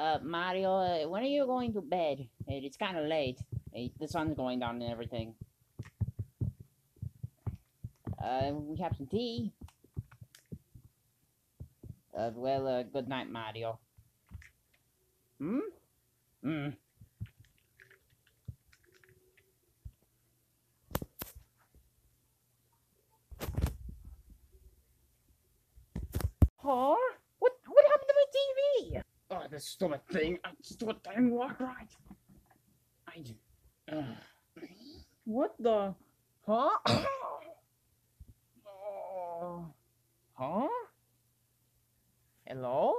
Uh, Mario, uh, when are you going to bed? It's kind of late. The sun's going down and everything. Uh, we have some tea. Uh, well, uh, good night, Mario. Hmm? Hmm. Huh? What what happened to my TV? Oh, this stupid thing. I stupid thing walk right. I do. Uh, what the? Huh? oh. Huh? Hello?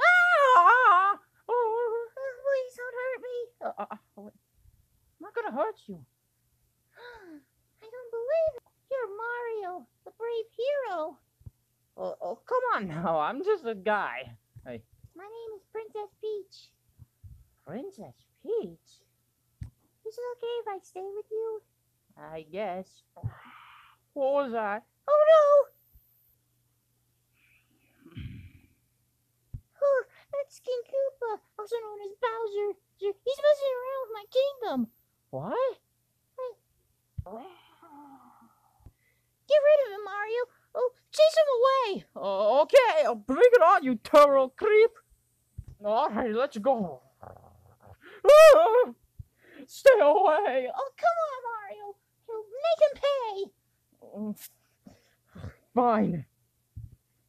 Ah! Oh, please don't hurt me. Uh, uh, uh. I'm not gonna hurt you. I don't believe it. You're Mario, the brave hero. Oh, oh, come on now. I'm just a guy. Hey. My name is Princess Peach. Princess Peach? Is it okay if I stay with you? I guess. What was that? Oh no! Oh, that's King Koopa, also known as Bowser. He's messing around with my kingdom. What? Get rid of him, Mario. Oh, chase him away. Oh, okay, I'll bring it on, you turtle creep. All right, let's go. Ah! Stay away. Oh, come on, Mario. He'll make him pay. Fine.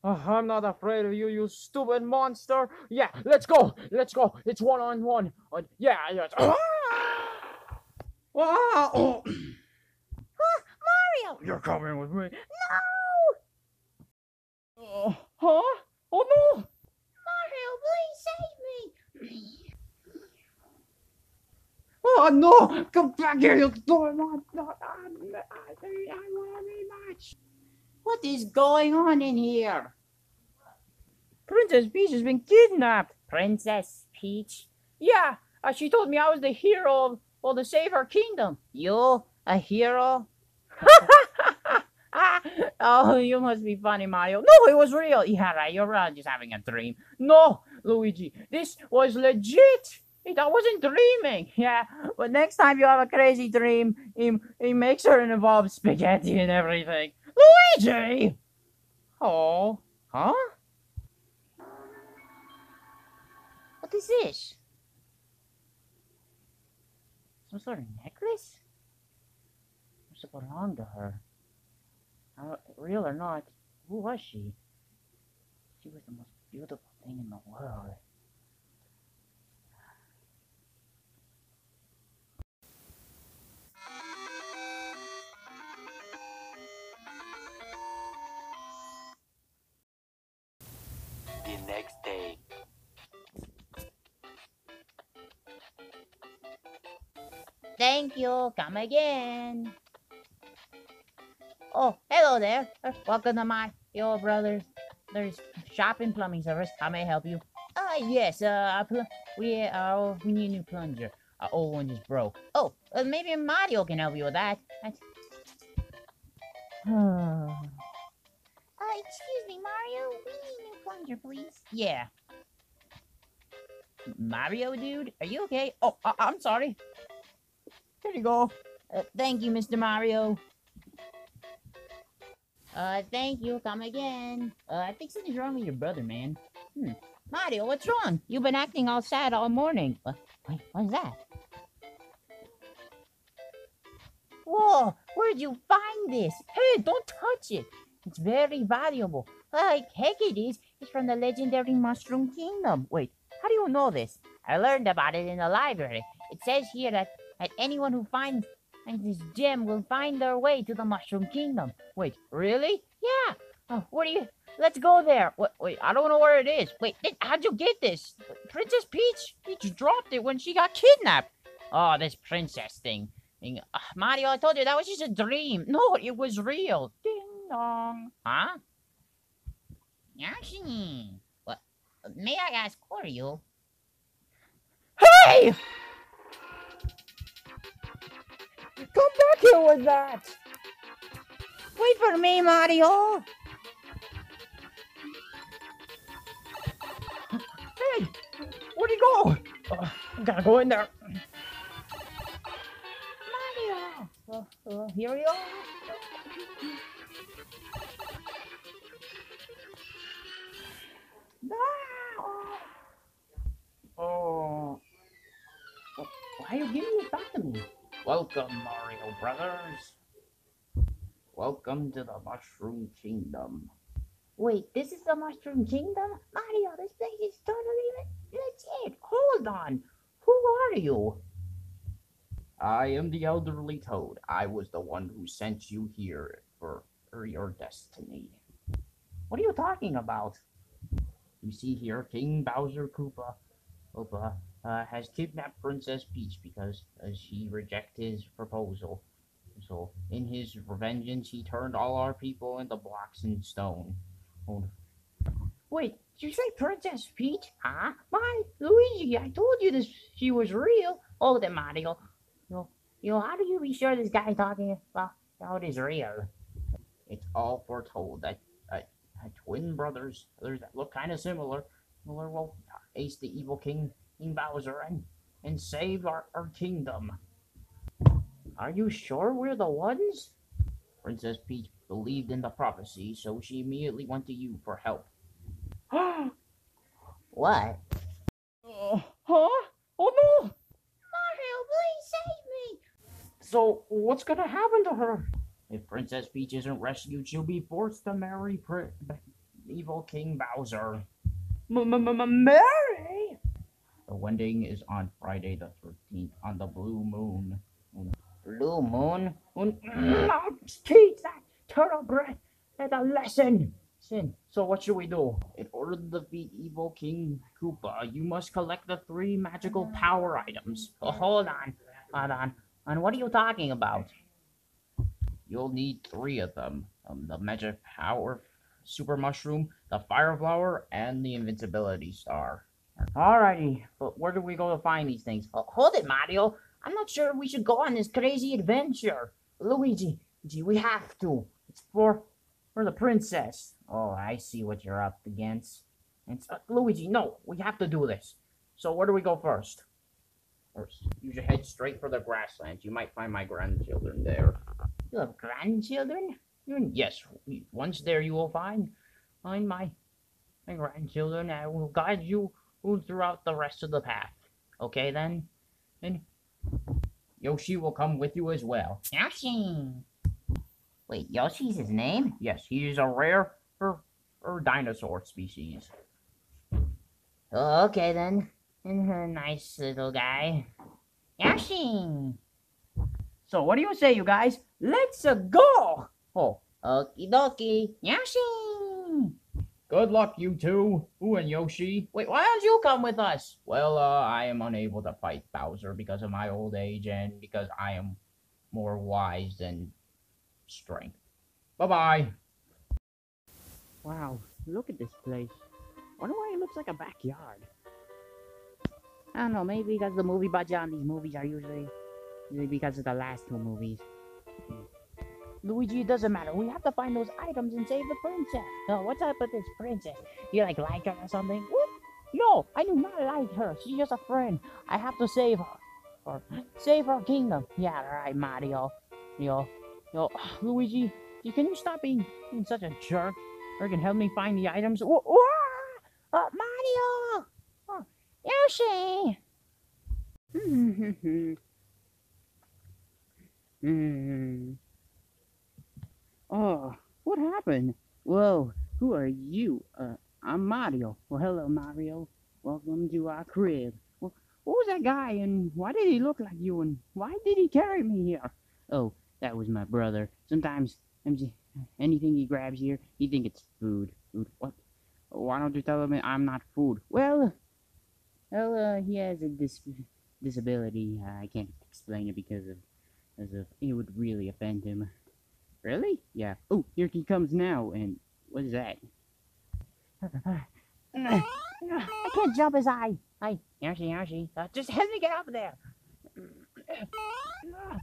Oh, I'm not afraid of you, you stupid monster. Yeah, let's go. Let's go. It's one on one. Uh, yeah, yeah. Ah! Ah! Oh. Huh, Mario! You're coming with me. No! Oh, huh? Oh no! Mario, please save me. Oh no! Come back here, you stupid monster! I love you much. What is going on in here? Princess Peach has been kidnapped. Princess Peach? Yeah, uh, she told me I was the hero of, well, to save her kingdom. You, a hero? oh, you must be funny, Mario. No, it was real. Yeah, right, you're uh, just having a dream. No, Luigi, this was legit. It, I wasn't dreaming. Yeah, but next time you have a crazy dream, he, he makes sure it involves spaghetti and everything. Luigi! Oh, huh? What is this? Some sort of necklace? Must have belonged to her. Uh, real or not, who was she? She was the most beautiful thing in the world. You. Come again. Oh, hello there. Uh, Welcome to my your brother's there's shopping plumbing service. How may I help you? Ah, yes. Uh, our pl- we uh we need a new plunger. Our old one just broke. Oh, uh, maybe Mario can help you with that. That's... Uh, excuse me, Mario. We need a new plunger, please. yeah. Mario, dude, are you okay? Oh, I- I'm sorry. Here you go. Uh, thank you, Mr. Mario. Uh, thank you. Come again. Uh, I think something's wrong with your brother, man. Hmm. Mario, what's wrong? You've been acting all sad all morning. What, wait, what's that? Whoa, where'd you find this? Hey, don't touch it. It's very valuable. Like heck it is. It's from the legendary Mushroom Kingdom. Wait, how do you know this? I learned about it in the library. It says here that, that anyone who finds this gem will find their way to the Mushroom Kingdom. Wait, really? Yeah. Oh, where do you? Let's go there. Wait, wait, I don't know where it is. Wait, how'd you get this? Princess Peach? Peach dropped it when she got kidnapped. Oh, this princess thing. Uh, Mario, I told you that was just a dream. No, it was real. Ding dong. Huh? Yoshi. What? May I ask, are you? Hey! Come back here with that! Wait for me, Mario! Hey, where'd he go? Uh, gotta go in there. Mario! Uh, uh, here we are. Oh. Wh- Why are you giving it back to me? Welcome, Mario Brothers. Welcome to the Mushroom Kingdom. Wait, this is the Mushroom Kingdom? Mario, this place is totally le- legit. Hold on. Who are you? I am the elderly toad. I was the one who sent you here for, for your destiny. What are you talking about? You see here, King Bowser Koopa, Koopa uh, has kidnapped Princess Peach because uh, she rejected his proposal. So, in his revengeance, he turned all our people into blocks and stone. Oh. Wait, did you say Princess Peach? Huh? My Luigi, I told you this. She was real. Oh, the Mario. You know, you know, how do you be sure this guy talking about about is real? It's all foretold that uh, uh, twin brothers, others that look kind of similar, will will ace the evil King King Bowser and and save our, our kingdom. Are you sure we're the ones? Princess Peach believed in the prophecy, so she immediately went to you for help. what? Uh, huh? Oh no! Mario, please save me! So, what's gonna happen to her? If Princess Peach isn't rescued, she'll be forced to marry Pri- evil King Bowser. Mary? The wedding is on Friday the 13th on the Blue Moon. Blue Moon? Mm, Teach that turtle bread at a lesson! Sin. So what should we do? In order to defeat evil King Koopa, you must collect the three magical power items. Oh, hold on. Hold on. And what are you talking about? You'll need three of them. Um, the magic power super mushroom, the fire flower, and the invincibility star. Alrighty, but where do we go to find these things? Oh, hold it, Mario. I'm not sure we should go on this crazy adventure. Luigi, Luigi, we have to. It's for for the princess. Oh, I see what you're up against. It's, uh, Luigi, no, we have to do this. So where do we go first? First, you should head straight for the grasslands. You might find my grandchildren there. You have grandchildren? Yes. Once there, you will find find my my grandchildren. I will guide you throughout the rest of the path. Okay, then. And Yoshi will come with you as well. Yoshi. Wait, Yoshi's his name? Yes, he is a rare er, er dinosaur species. Oh, okay then. And a nice little guy. Yoshi. So, what do you say, you guys? Let's uh, go! Oh, okie dokie. Yoshi! Good luck, you two. Ooh, and Yoshi. Wait, why don't you come with us? Well, uh, I am unable to fight Bowser because of my old age and because I am more wise than strength. Bye bye. Wow, look at this place. I Wonder why it looks like a backyard. I don't know, maybe because the movie budget on these movies are usually, usually because of the last two movies. Luigi, it doesn't matter. We have to find those items and save the princess. What's up with this princess? You like like her or something? What? No, I do not like her. She's just a friend. I have to save her. Or save our kingdom. Yeah, right, Mario. Yo, yo, Luigi, you- can you stop being, being such a jerk? Or can help me find the items. Whoa! Uh, Mario! Oh, Yoshi! Hmm. Oh, what happened? Whoa, who are you? Uh, I'm Mario. Well, hello, Mario. Welcome to our crib. Well, what was that guy, and why did he look like you, and why did he carry me here? Oh, that was my brother. Sometimes, anything he grabs here, he think it's food. Food? What? Why don't you tell him I'm not food? Well, well, uh, he has a dis- disability. I can't explain it because of, of it would really offend him. Really? Yeah. Oh, here he comes now. And what is that? I can't jump his eye. Hi, Yoshi, Yoshi. Uh, just help me get up there.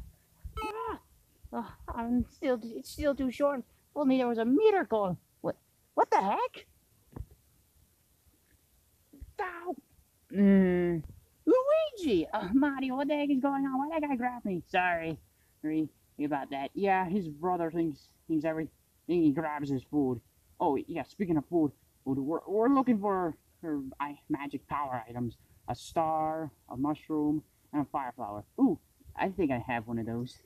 Oh, I'm still, it's still too short. Only there was a miracle. What? What the heck? Ow! Mm, Luigi! Uh, Mario, what the heck is going on? Why that guy grab me? Sorry. Sorry about that. Yeah, his brother thinks thinks everything he grabs his food. Oh, yeah, speaking of food, we're, we're looking for, for I, magic power items. A star, a mushroom, and a fire flower. Ooh, I think I have one of those.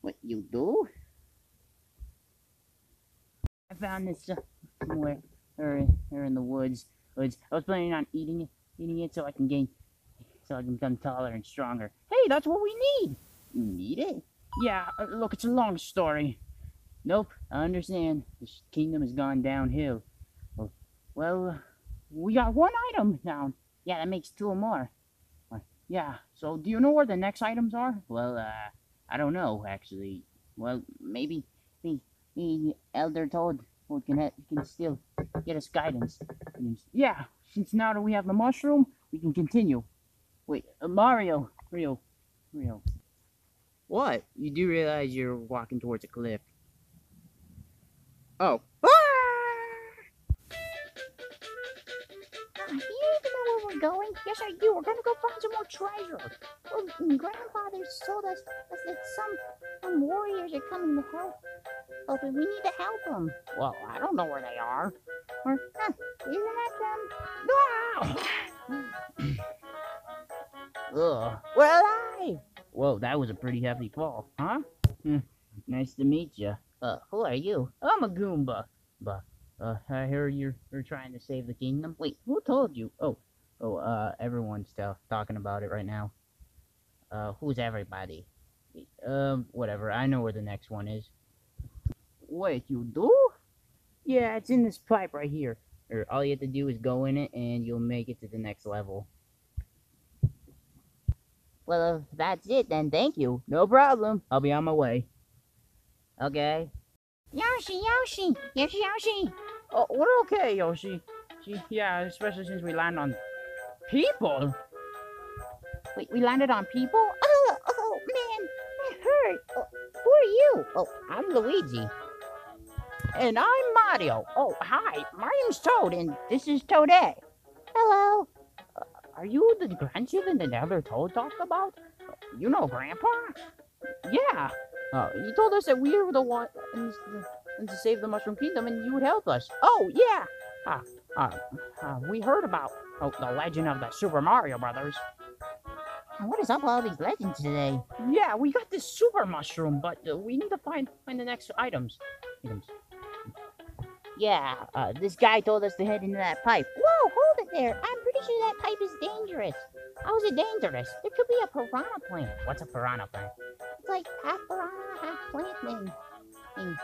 What, you do? I found this somewhere, or in the woods. woods. I was planning on eating it, eating it so I can gain, so I can become taller and stronger. Hey, that's what we need. You need it? Yeah. Uh, look, it's a long story. Nope, I understand. This kingdom has gone downhill. Well, well, we got one item down. Yeah, that makes two or more. Uh, yeah. So, do you know where the next items are? Well, uh, I don't know actually. Well, maybe, maybe, maybe Elder Toad can can still get us guidance. Yeah, since now that we have the mushroom, we can continue. Wait, uh, Mario, Rio, Rio. What? You do realize you're walking towards a cliff? Oh. Uh, you even know where we're going? Yes, I do. We're gonna go find some more treasure. Well, grandfather told us that some some warriors are coming to help. Oh, but we need to help them. Well, I don't know where they are. Or, huh, isn't that them? Ah! Ugh. We're alive! Whoa, that was a pretty heavy fall, huh? Hmm, nice to meet you. Uh, who are you? I'm a Goomba. But, uh, I hear you're, you're trying to save the kingdom. Wait, who told you? Oh, oh, uh, everyone's talking about it right now. Uh, who's everybody? Um, whatever, I know where the next one is. Wait, you do? Yeah, it's in this pipe right here. Or all you have to do is go in it and you'll make it to the next level. Well, if that's it, then thank you. No problem. I'll be on my way. Okay. Yoshi, Yoshi, Yoshi, Yoshi. Oh, we're okay, Yoshi. She, yeah, especially since we land on people. Wait, we landed on people? Oh, oh man, that hurt. Oh, who are you? Oh, I'm Luigi. And I'm Mario. Oh, hi. My name's Toad, and this is Toadette. Hello. Are you the grandchildren that other Toad talked about? You know Grandpa? Yeah. Uh, he told us that we were the ones to save the Mushroom Kingdom, and you would help us. Oh, yeah. Uh, uh, uh, we heard about oh, the legend of the Super Mario Brothers. What is up with all these legends today? Yeah, we got this super mushroom, but uh, we need to find find the next items. items. Yeah, uh, this guy told us to head into that pipe. Whoa, it there. I'm pretty sure that pipe is dangerous. How is it dangerous? There could be a piranha plant. What's a piranha plant? It's like half piranha, half plant thing. thing.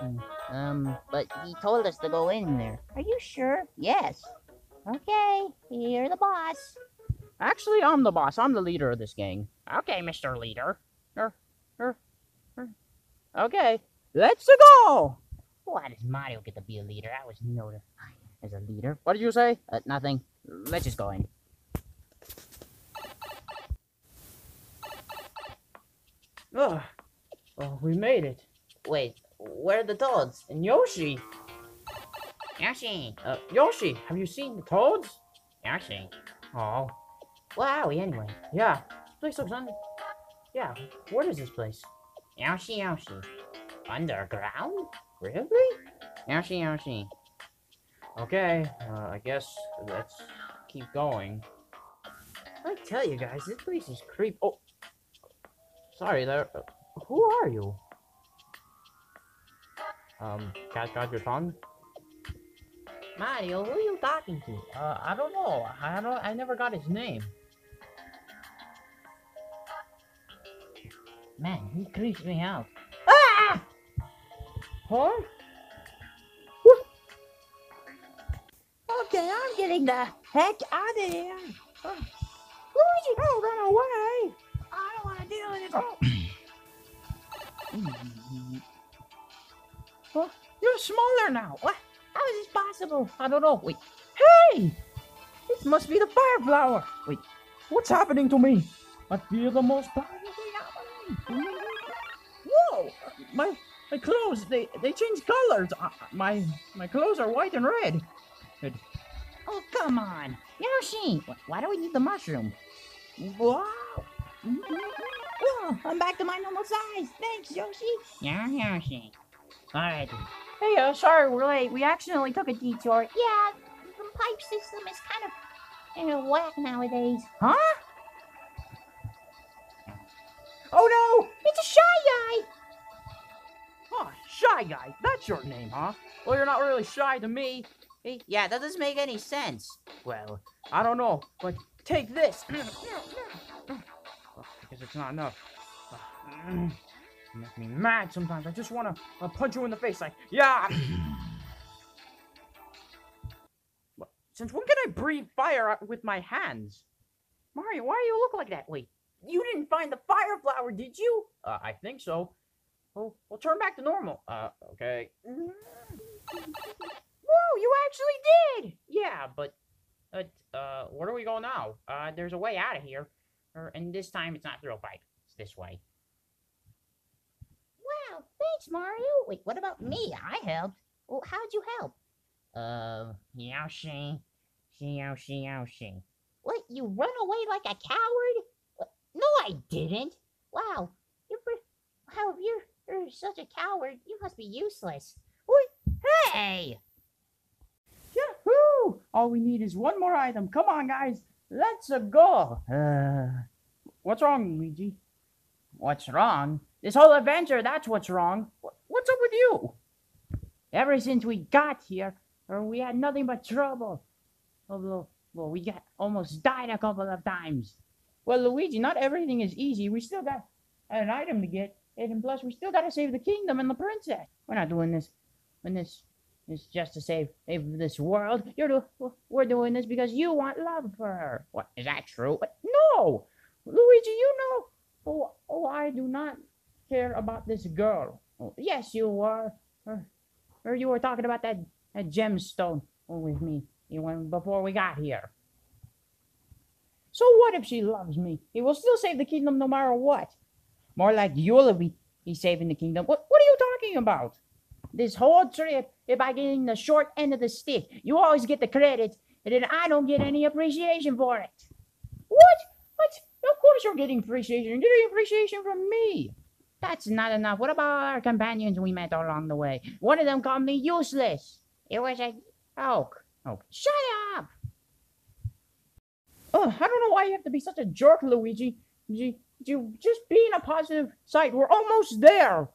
thing. Um, but he told us to go in there. Are you sure? Yes. Okay, you're the boss. Actually, I'm the boss. I'm the leader of this gang. Okay, Mr. Leader. Er, er, er. Okay, let's go! Why does Mario get to be a leader? I was notified as a leader. What did you say? Uh, nothing. Let's just go in. Ugh. Oh, we made it. Wait, where are the toads? And Yoshi? Yoshi. Uh, Yoshi, have you seen the toads? Yoshi. Oh. Wow, anyway. Yeah. This place looks un... Yeah, what is this place? Yoshi, Yoshi. Underground? Really? Yoshi, Yoshi. Okay, uh, I guess let's keep going. I tell you guys, this place is creep. Oh, sorry there. Who are you? Um, cat got your tongue? Mario, who are you talking to? Uh, I don't know. I don't. I never got his name. Man, he creeps me out. Ah! Huh? I'm getting the heck out of here. Oh. Luigi, oh, run away! I don't want to deal with it. oh, you're smaller now. What? How is this possible? I don't know. Wait. Hey! This must be the fire flower. Wait, what's happening to me? I feel the most powerful thing happening. Whoa! My my clothes they they change colors. Uh, my my clothes are white and red. Oh, come on. Yoshi, why do we need the mushroom? Wow. Whoa, I'm back to my normal size. Thanks, Yoshi. Yeah, Yoshi. Alright. Hey, uh, sorry we're late. We accidentally took a detour. Yeah, the pipe system is kind of you know, whack nowadays. Huh? Oh no! It's a shy guy. Oh, Shy Guy. That's your name, huh? Well, you're not really shy to me. Hey, yeah, that doesn't make any sense. Well, I don't know, but take this. Because it's not enough. You make me mad sometimes. I just want to uh, punch you in the face, like, yeah. Since when can I breathe fire with my hands? Mario, why do you look like that? Wait, you didn't find the fire flower, did you? Uh, I think so. Well, we'll turn back to normal. Uh, okay. Whoa, you actually did! Yeah, but, uh, uh, where do we go now? Uh, there's a way out of here. Or, and this time it's not through a pipe. It's this way. Wow, thanks, Mario. Wait, what about me? I helped. Well, how'd you help? Uh, Yoshi. Yoshi, Yoshi. What, you run away like a coward? What? No, I didn't. Wow, you're wow, you're, you're such a coward, you must be useless. What? Hey! All we need is one more item. Come on, guys. Let's go. Uh, what's wrong, Luigi? What's wrong? This whole adventure, that's what's wrong. What's up with you? Ever since we got here, uh, we had nothing but trouble. Although, well, we got almost died a couple of times. Well, Luigi, not everything is easy. We still got an item to get, and plus, we still got to save the kingdom and the princess. We're not doing this when this it's just to save, this world. You're do, we're doing this because you want love for her. What is that true? What? No, Luigi, you know. Oh, oh, I do not care about this girl. Oh, yes, you were. Or, or you were talking about that, that gemstone with me went before we got here. So what if she loves me? He will still save the kingdom no matter what. More like you'll be he's saving the kingdom. What what are you talking about? This whole trip, if I get in the short end of the stick, you always get the credit, and then I don't get any appreciation for it. What? What? Of course you're getting appreciation. You're getting appreciation from me. That's not enough. What about our companions we met along the way? One of them called me useless. It was a joke. Oh, shut up! Oh, I don't know why you have to be such a jerk, Luigi. You, you just being a positive side. We're almost there.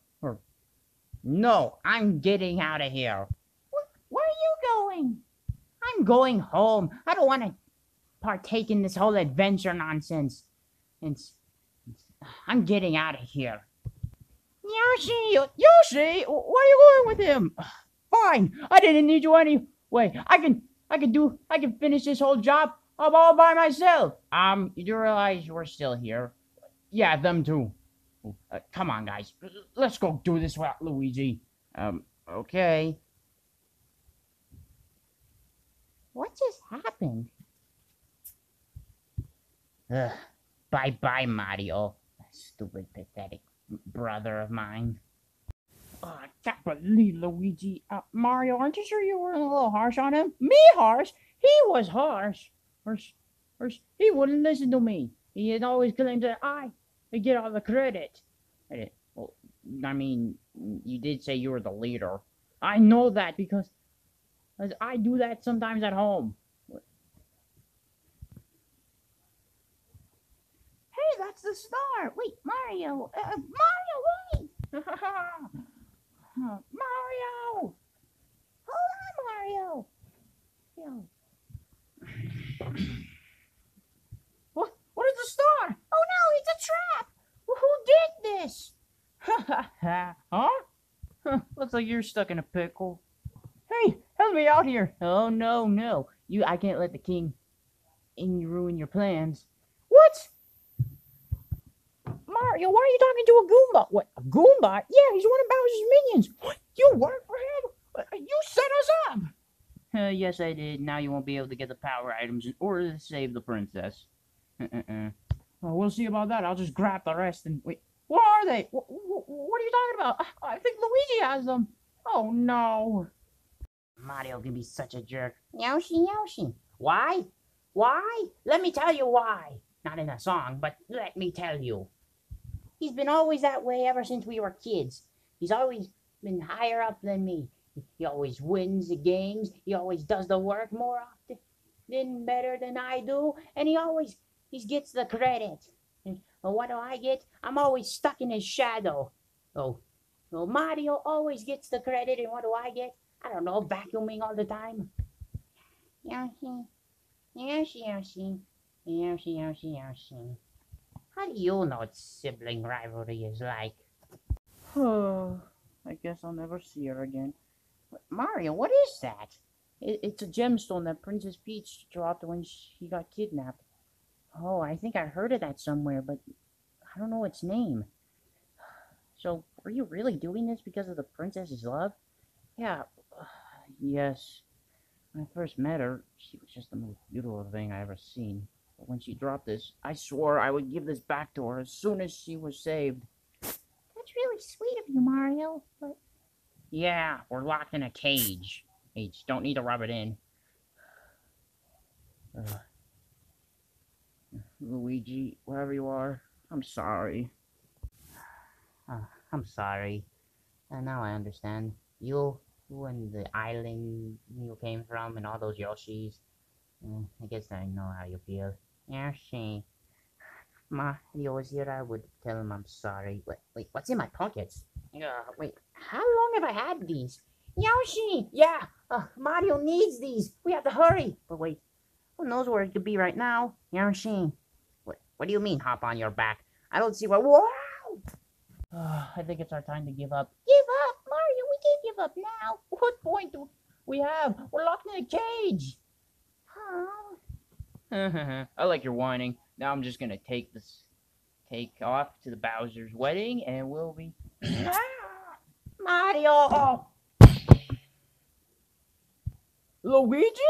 No, I'm getting out of here. Wh- Where are you going? I'm going home. I don't want to partake in this whole adventure nonsense. It's, it's- I'm getting out of here. Yoshi, Yoshi, wh- where are you going with him? Fine, I didn't need you anyway. I can, I can do, I can finish this whole job all all by myself. Um, you do realize you're still here? Yeah, them too. Uh, come on, guys. Let's go do this without Luigi. Um, okay. What just happened? Ugh. Bye bye, Mario. Stupid, pathetic brother of mine. Oh, I can't believe Luigi. Uh, Mario, aren't you sure you were a little harsh on him? Me harsh? He was harsh. Harsh, harsh. He wouldn't listen to me. He had always claimed that I would get all the credit. I did- well, I mean, you did say you were the leader. I know that because because I do that sometimes at home. Hey, that's the star. Wait, Mario. Uh, Mario, wait. Mario! Hold on, Mario. Yo. What? What is the star? Oh no, it's a trap. Who did this? Ha ha huh? Huh, Looks like you're stuck in a pickle. Hey, help me out here. Oh no, no. You I can't let the king and you ruin your plans. What? Mario, why are you talking to a Goomba? What? A Goomba? Yeah, he's one of Bowser's minions. What? You work for him? Uh, You set us up. Uh, yes, I did. Now you won't be able to get the power items in order to save the princess. Uh-uh-uh. Oh, we'll see about that. I'll just grab the rest and wait. What are they? What, what are you talking about? I I think Luigi has them. Oh no. Mario can be such a jerk. Yoshi, Yoshi. Why? Why? Let me tell you why. Not in a song, but let me tell you. He's been always that way ever since we were kids. He's always been higher up than me. He always wins the games. He always does the work more often, than better than I do, and he always he gets the credit. And what do I get? I'm always stuck in his shadow. Oh, well, Mario always gets the credit, and what do I get? I don't know, vacuuming all the time. Yoshi, Yoshi, Yoshi, Yoshi, Yoshi, Yoshi. How do you know what sibling rivalry is like? Oh, I guess I'll never see her again. But Mario, what is that? It, it's a gemstone that Princess Peach dropped when she got kidnapped. Oh, I think I heard of that somewhere, but I don't know its name. So, were you really doing this because of the princess's love? Yeah, yes. When I first met her, she was just the most beautiful thing I ever seen. But when she dropped this, I swore I would give this back to her as soon as she was saved. That's really sweet of you, Mario. But Yeah, we're locked in a cage. H, don't need to rub it in. Ugh. Luigi, wherever you are, I'm sorry. Uh, I'm sorry. Uh, now I understand. You, you and the island you came from and all those Yoshis. Uh, I guess I know how you feel. Yoshi. Mario I would tell him I'm sorry. Wait, wait, what's in my pockets? Uh, wait, how long have I had these? Yoshi! Yeah, uh, Mario needs these. We have to hurry. But wait, who knows where it could be right now? Yoshi. What, what do you mean, hop on your back? I don't see what. Wow! Ah, I think it's our time to give up. give up, Mario. We can't give up now. What point do we have? We're locked in a cage. Oh, I like your whining. Now I'm just gonna take this, take off to the Bowser's wedding, and we'll be. Ah, Mario! Luigi?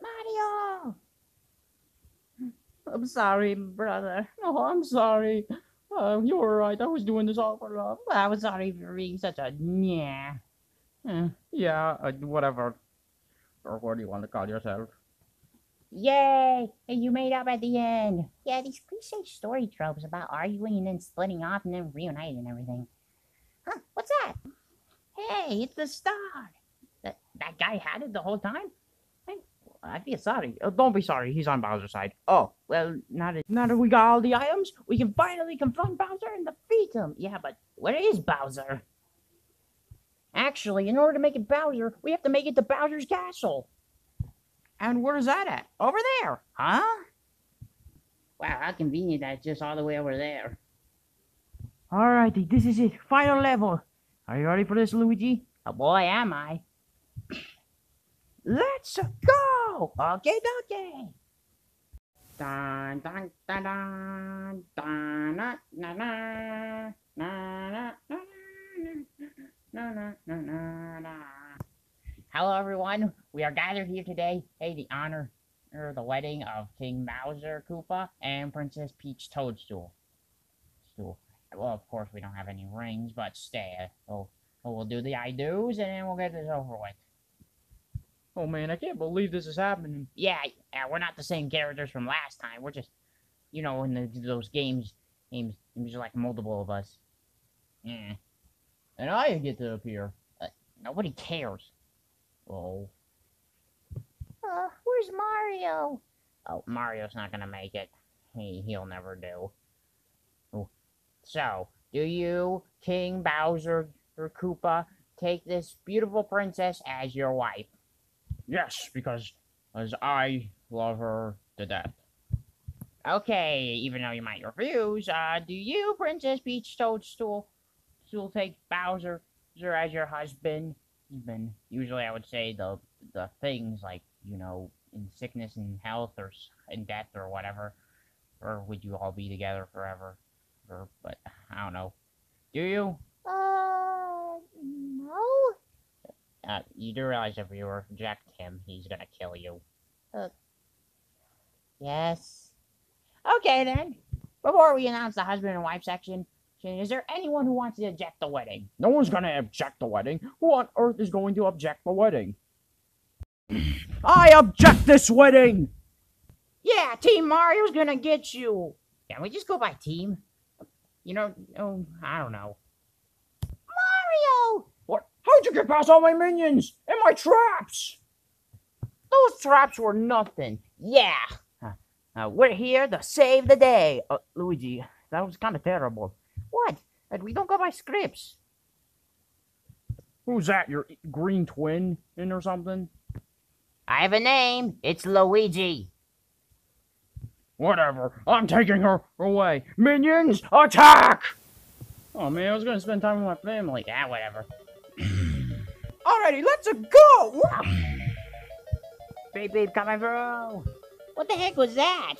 Mario! I'm sorry, brother. Oh, I'm sorry. Uh, you were right. I was doing this all for love. I was sorry for being such a yeah. yeah, uh, whatever. Or what do you want to call yourself? Yay! And you made up at the end. Yeah, these cliche story tropes about arguing and then splitting off and then reuniting and everything. Huh? What's that? Hey, it's the star. That that guy had it the whole time. I feel sorry. Oh, don't be sorry. He's on Bowser's side. Oh, well, now that now that we got all the items, we can finally confront Bowser and defeat him. Yeah, but where is Bowser? Actually, in order to make it Bowser, we have to make it to Bowser's castle. And where's that at? Over there. Huh? Wow, how convenient that's just all the way over there. Alrighty, this is it. Final level. Are you ready for this, Luigi? Oh boy, am I. Let's go! Okay, dun na na na na na na na na na na Hello everyone, we are gathered here today, hey, the honor or the wedding of King Bowser Koopa and Princess Peach Toadstool. Stool. Well, of course we don't have any rings, but stay. We'll, we'll do the I do's and then we'll get this over with. Oh man, I can't believe this is happening. Yeah, yeah, we're not the same characters from last time. We're just, you know, in the, those games, games, there's like multiple of us. And I get to appear. Uh, nobody cares. Oh. uh, where's Mario? Oh, Mario's not gonna make it. He he'll never do. Oh. So, do you, King Bowser or Koopa, take this beautiful princess as your wife? Yes, because as I love her to death. Okay, even though you might refuse, uh, do you, Princess Peach Toadstool, still take Bowser as your husband? Even usually, I would say the the things like you know in sickness and health or in death or whatever, or would you all be together forever? Or but I don't know. Do you? Uh, no. Uh, you do realize if you reject him, he's gonna kill you. Uh. Yes. Okay then. Before we announce the husband and wife section, is there anyone who wants to object the wedding? No one's gonna object the wedding. Who on earth is going to object the wedding? I object this wedding! Yeah, Team Mario's gonna get you. Can we just go by team? You know, oh, I don't know. Mario! What? How'd you get past all my minions and my traps? Those traps were nothing. Yeah. Uh, uh, we're here to save the day. Uh, Luigi, that was kind of terrible. What? Uh, we don't go by scripts. Who's that? Your green twin in or something? I have a name. It's Luigi. Whatever. I'm taking her away. Minions, attack! Oh man, I was gonna spend time with my family. Ah, whatever. Alrighty, let's go! beep beep, coming through. What the heck was that?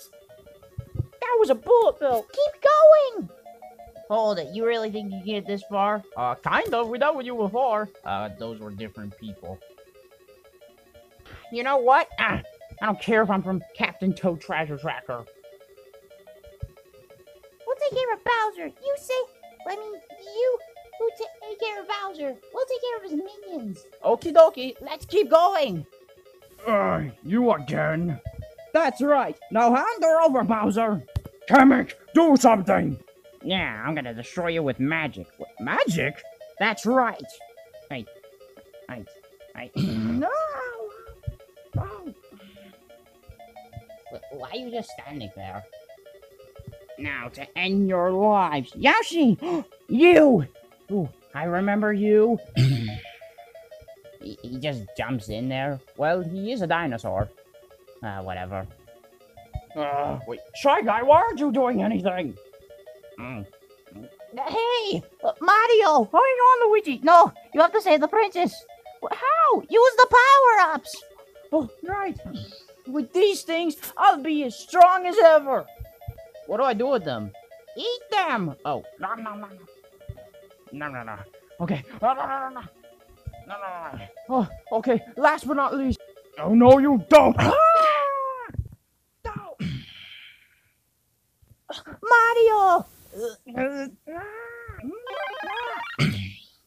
That was a bullet bill. Keep going! Hold it. You really think you can get this far? Uh, kind of. We dealt with you before. Uh, those were different people. You know what? Ah, I don't care if I'm from Captain Toad Treasure Tracker. We'll take care of Bowser. You say, I mean, you who take care of Bowser. We'll take care of his minions. Okie dokie. Let's keep going. Uh, you again? That's right. Now hand her over, Bowser. Kamek, do something! Yeah, I'm gonna destroy you with magic. What, magic? That's right. Hey, hey, hey. no! Oh. Why are you just standing there? Now to end your lives, Yoshi, you. Ooh, I remember you. he, he just jumps in there. Well, he is a dinosaur. Uh, whatever. Uh, wait, Shy Guy, why aren't you doing anything? Mm. Hey, uh, Mario! Hang on, Luigi! No, you have to save the princess. How? Use the power-ups! Oh, right. With these things, I'll be as strong as ever. What do I do with them? Eat them. Oh, no, no, no, no. No, no. Okay. No, no, no, no, no. No, no, no. Oh, okay. Last but not least. Oh, no, you don't! Ah! No. Mario!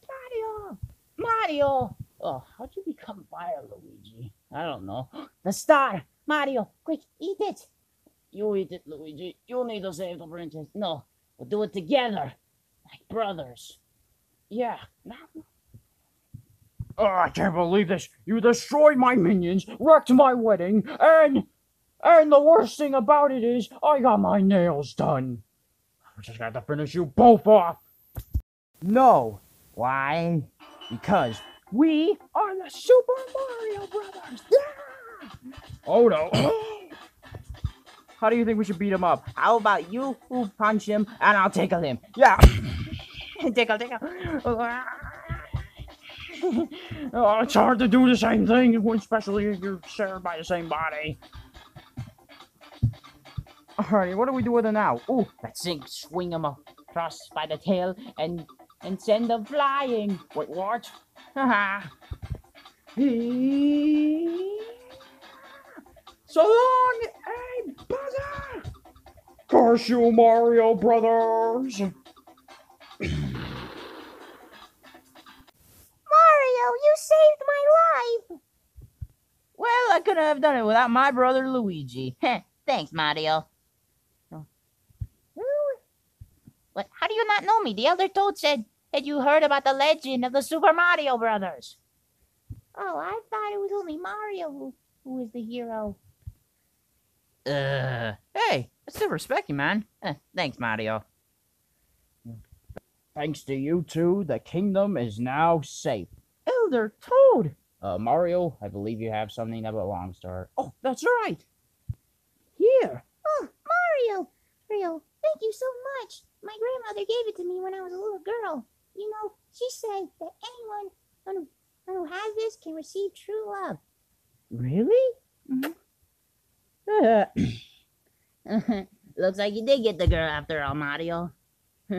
Mario! Mario! Oh, how'd you become fire, Luigi? I don't know. The star! Mario, quick, eat it! You eat it, Luigi. You need to save the princess. No, we'll do it together. Like brothers. Yeah. Oh, I can't believe this! You destroyed my minions, wrecked my wedding, and... And the worst thing about it is, I got my nails done. I just got to finish you both off. No. Why? Because we are the Super Mario Brothers. Yeah! Oh, no. How do you think we should beat him up? How about you who punch him and I'll tickle him? Yeah. tickle, tickle. Oh, it's hard to do the same thing, especially if you're shared by the same body. Alrighty, what do we do with him now? Ooh, let's sing, swing him across by the tail and and send him flying. Wait, what? Haha. So long, hey, buzzer! Curse you, Mario Brothers! Mario, you saved my life! Well, I couldn't have done it without my brother Luigi. Heh, Thanks, Mario. Who? What? How do you not know me? The Elder Toad said that you heard about the legend of the Super Mario Brothers. Oh, I thought it was only Mario who, who was the hero. Uh, hey, I still respect you, man. Eh, thanks, Mario. Thanks to you two, the kingdom is now safe. Elder Toad. Uh, Mario, I believe you have something that belongs to her. Oh, that's right. Here. Oh, Mario! Rio, thank you so much. My grandmother gave it to me when I was a little girl. You know, she said that anyone who, who has this can receive true love. Really? Mhm. Uh, Looks like you did get the girl after all, Mario.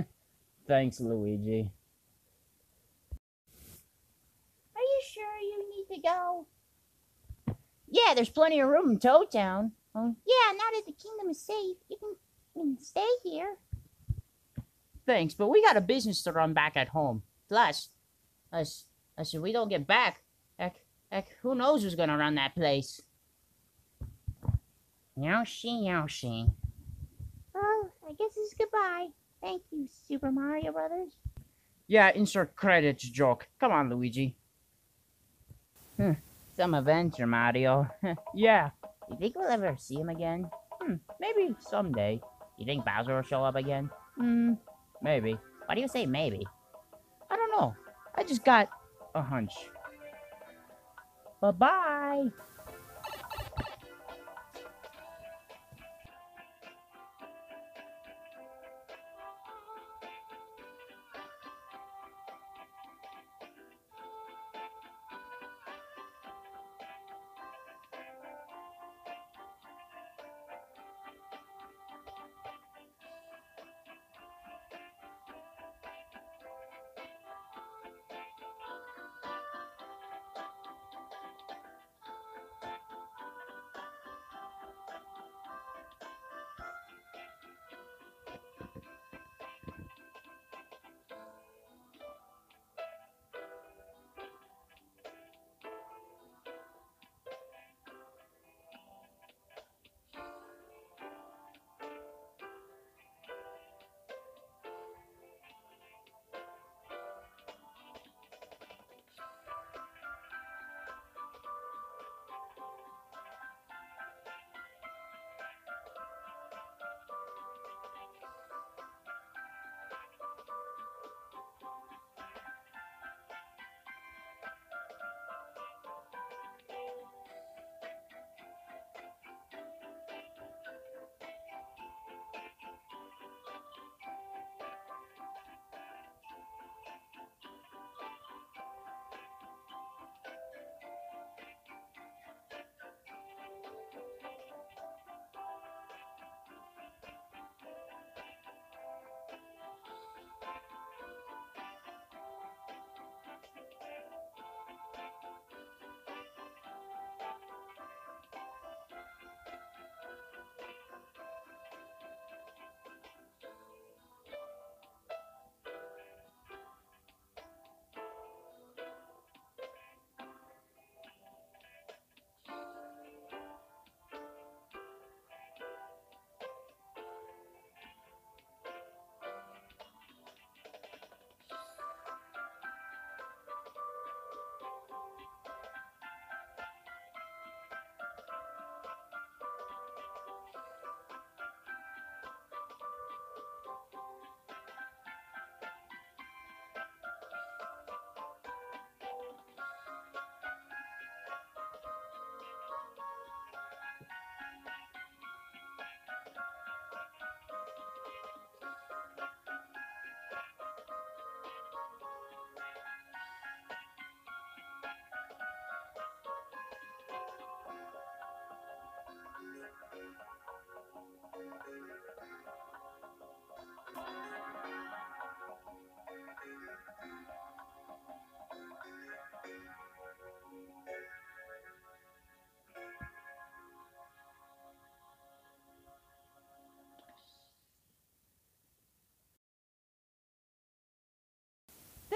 Thanks, Luigi. Are you sure to go? Yeah, there's plenty of room in Toad Town. Oh, yeah, now that the kingdom is safe, you can, you can stay here. Thanks, but we got a business to run back at home. Plus, us, us, if we don't get back, heck, heck, who knows who's gonna run that place? Yoshi, Yoshi. Oh, I guess it's goodbye. Thank you, Super Mario Brothers. Yeah, insert credits joke. Come on, Luigi. Some adventure, Mario. Yeah, you think we'll ever see him again? Hmm, maybe someday. You think Bowser will show up again? Hmm, maybe. Why do you say maybe? I don't know. I just got a hunch. Bye bye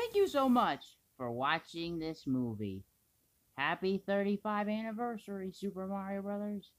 Thank you so much for watching this movie. Happy 35th anniversary, Super Mario Brothers.